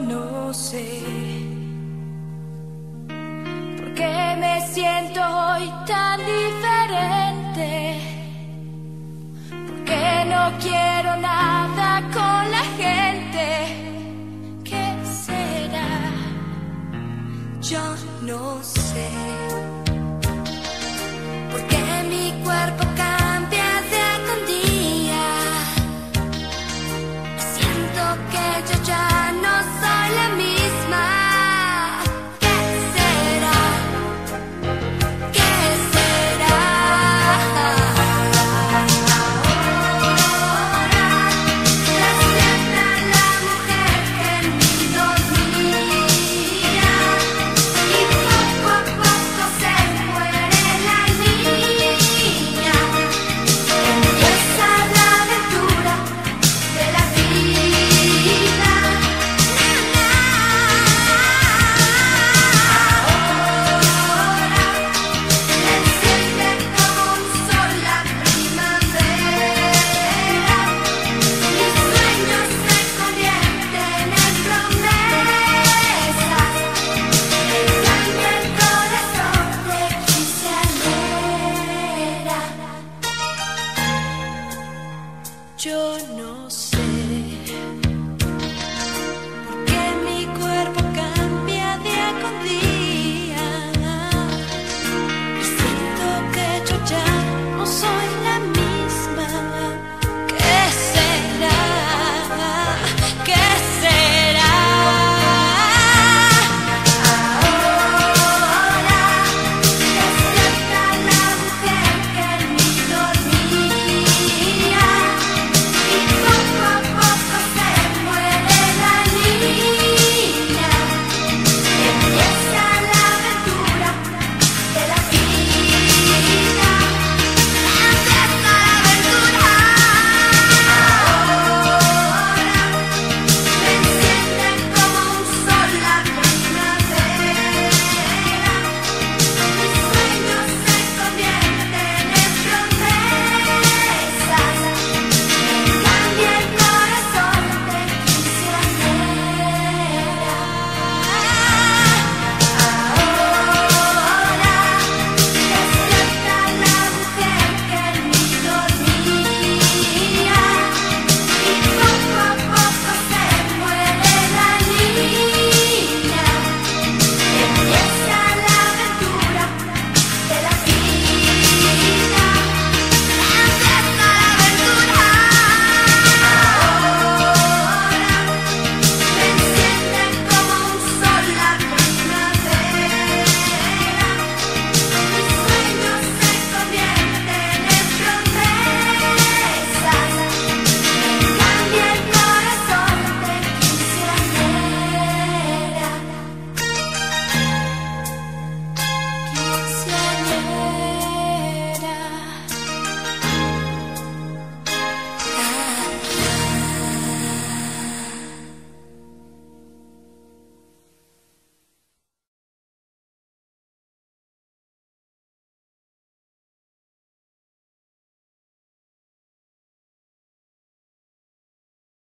no sé por qué me siento hoy tan diferente, porque no quiero nada con la gente. ¿Qué será? Yo no sé. Porque mi cuerpo